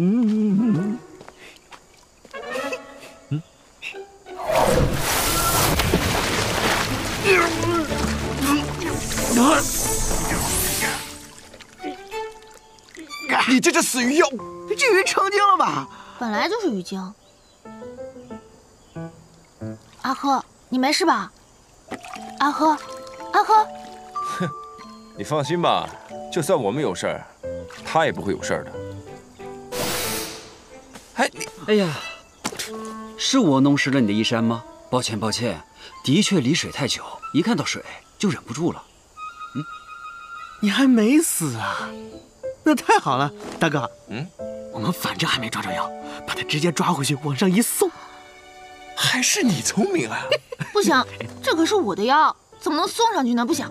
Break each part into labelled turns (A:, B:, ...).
A: 嗯。嗯。嗯。嗯。
B: 你这只死鱼妖，
C: 这鱼成精了吧？
D: 本来就是鱼精。阿珂，你没事吧？阿珂，阿珂。
E: 哼，你放心吧，就算我们有事儿，他也不会有事儿的。
B: 哎，你，
A: 哎呀，是我弄湿了你的衣衫吗？抱歉，抱歉，的确离水太久，一看到水就忍不住了。
C: 嗯，你还没死啊？那太好了，大哥。嗯，我们反正还没抓着妖，把他直接抓回去往上一送。
B: 还是你聪明啊！
D: 不行，这可是我的妖，怎么能送上去呢？不行。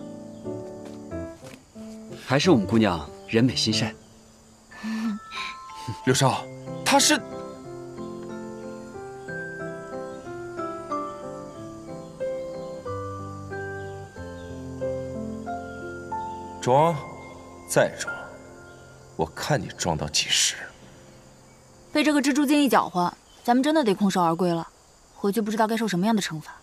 A: 还是我们姑娘人美心善。
B: 刘少，他是
E: 装，再装，我看你装到几时。
F: 被这个蜘蛛精一搅和，咱们真的得空手而归了。回去不知道该受什么样的惩罚。